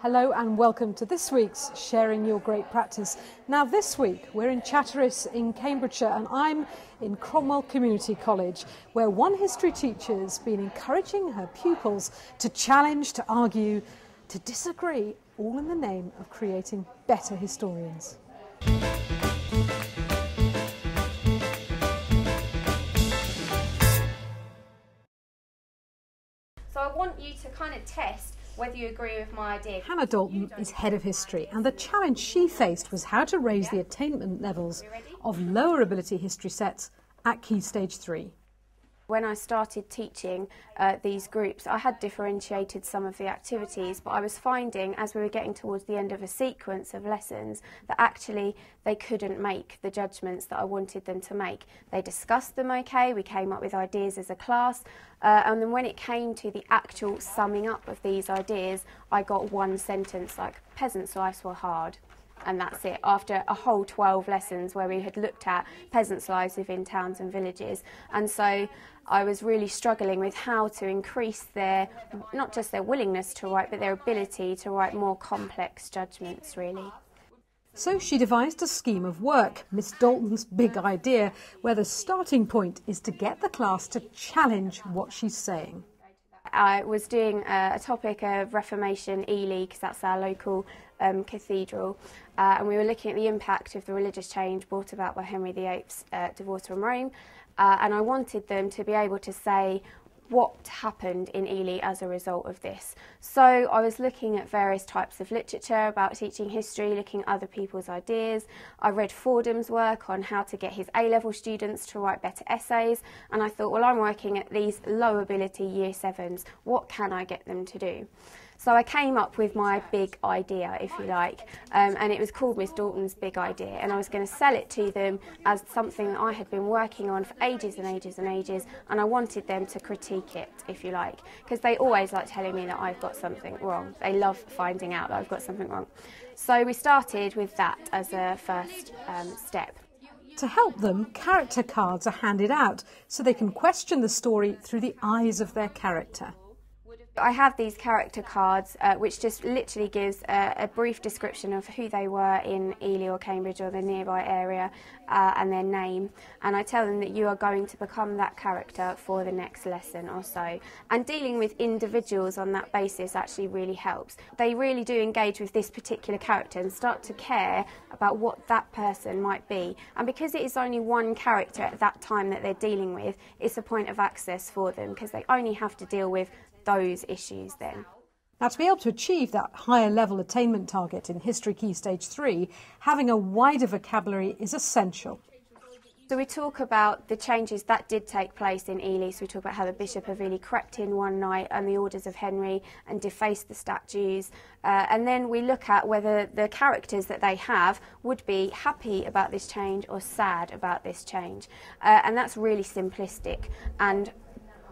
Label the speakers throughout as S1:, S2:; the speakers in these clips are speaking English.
S1: Hello and welcome to this week's Sharing Your Great Practice. Now, this week we're in Chatteris in Cambridgeshire and I'm in Cromwell Community College, where one history teacher's been encouraging her pupils to challenge, to argue, to disagree, all in the name of creating better historians.
S2: So I want you to kind of test whether you agree with my idea.
S1: Hannah Dalton is head of history, and the challenge she faced was how to raise the attainment levels of lower ability history sets at Key Stage 3.
S2: When I started teaching uh, these groups, I had differentiated some of the activities, but I was finding as we were getting towards the end of a sequence of lessons that actually they couldn't make the judgments that I wanted them to make. They discussed them okay, we came up with ideas as a class, uh, and then when it came to the actual summing up of these ideas, I got one sentence like, peasants' lives were hard and that's it after a whole 12 lessons where we had looked at peasants' lives within towns and villages. And so I was really struggling with how to increase their, not just their willingness to write, but their ability to write more complex judgments, really.
S1: So she devised a scheme of work, Miss Dalton's big idea, where the starting point is to get the class to challenge what she's saying.
S2: I was doing a, a topic of Reformation Ely because that's our local um, cathedral, uh, and we were looking at the impact of the religious change brought about by Henry VIII's uh, divorce from Rome, uh, and I wanted them to be able to say what happened in Ely as a result of this. So I was looking at various types of literature about teaching history, looking at other people's ideas. I read Fordham's work on how to get his A-level students to write better essays and I thought, well, I'm working at these low ability year sevens. What can I get them to do? So I came up with my big idea, if you like, um, and it was called Miss Dalton's Big Idea. And I was going to sell it to them as something that I had been working on for ages and ages and ages, and I wanted them to critique it, if you like, because they always like telling me that I've got something wrong. They love finding out that I've got something wrong. So we started with that as a first um, step.
S1: To help them, character cards are handed out so they can question the story through the eyes of their character.
S2: I have these character cards uh, which just literally gives a, a, brief description of who they were in Ely or Cambridge or the nearby area uh, and their name. And I tell them that you are going to become that character for the next lesson or so. And dealing with individuals on that basis actually really helps. They really do engage with this particular character and start to care about what that person might be. And because it is only one character at that time that they're dealing with it's a point of access for them because they only have to deal with those issues then.
S1: Now, to be able to achieve that higher level attainment target in History Key Stage 3, having a wider vocabulary is essential.
S2: So we talk about the changes that did take place in Ely. So we talk about how the Bishop of Ely crept in one night and the orders of Henry and defaced the statues. Uh, and then we look at whether the characters that they have would be happy about this change or sad about this change. Uh, and that's really simplistic. And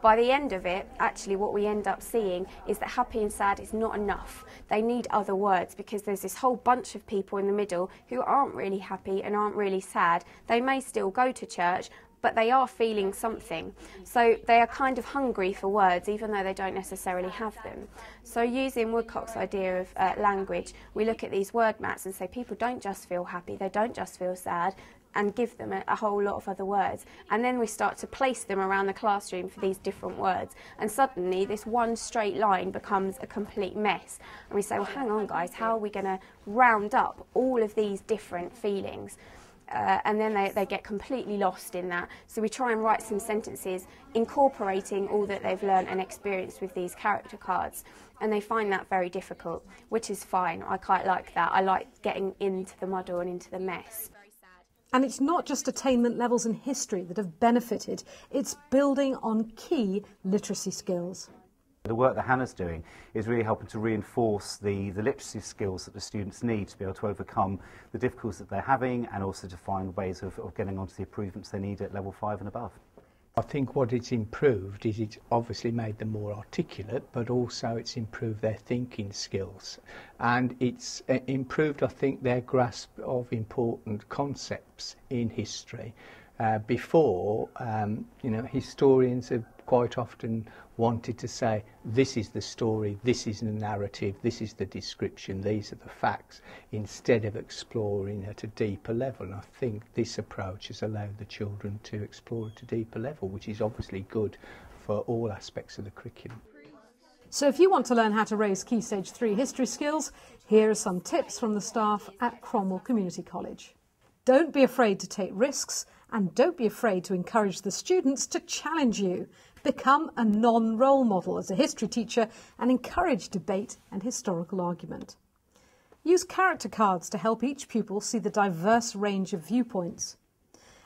S2: by the end of it, actually, what we end up seeing is that happy and sad is not enough. They need other words because there's this whole bunch of people in the middle who aren't really happy and aren't really sad. They may still go to church, but they are feeling something. So they are kind of hungry for words, even though they don't necessarily have them. So using Woodcock's idea of uh, language, we look at these word mats and say people don't just feel happy, they don't just feel sad, and give them a, a, whole lot of other words. And then we start to place them around the classroom for these different words. And suddenly this one straight line becomes a complete mess. And we say, well, hang on, guys, how are we going to round up all of these different feelings? Uh, and then they, they get completely lost in that. So we try and write some sentences incorporating all that they've learned and experienced with these character cards. And they find that very difficult, which is fine. I quite like that. I like getting into the muddle and into the mess.
S1: And it's not just attainment levels in history that have benefited, it's building on key literacy skills.
S3: The work that Hannah's doing is really helping to reinforce the, the literacy skills that the students need to be able to overcome the difficulties that they're having and also to find ways of, of getting onto the improvements they need at level 5 and above.
S4: I think what it's improved is it's obviously made them more articulate, but also it's improved their thinking skills. And it's uh, improved, I think, their grasp of important concepts in history. Uh, before, um, you know, historians have quite often wanted to say, this is the story, this is the narrative, this is the description, these are the facts, instead of exploring at a deeper level. And I think this approach has allowed the children to explore at a deeper level, which is obviously good for all aspects of the curriculum.
S1: So if you want to learn how to raise Key Stage 3 history skills, here are some tips from the staff at Cromwell Community College. Don't be afraid to take risks and don't be afraid to encourage the students to challenge you. Become a non role model as a history teacher and encourage debate and historical argument. Use character cards to help each pupil see the diverse range of viewpoints.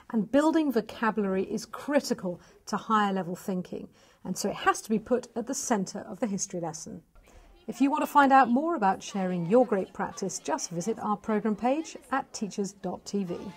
S1: And building vocabulary is critical to higher level thinking, and so it has to be put at the centre of the history lesson. If you want to find out more about sharing your great practice, just visit our programme page at teachers.tv.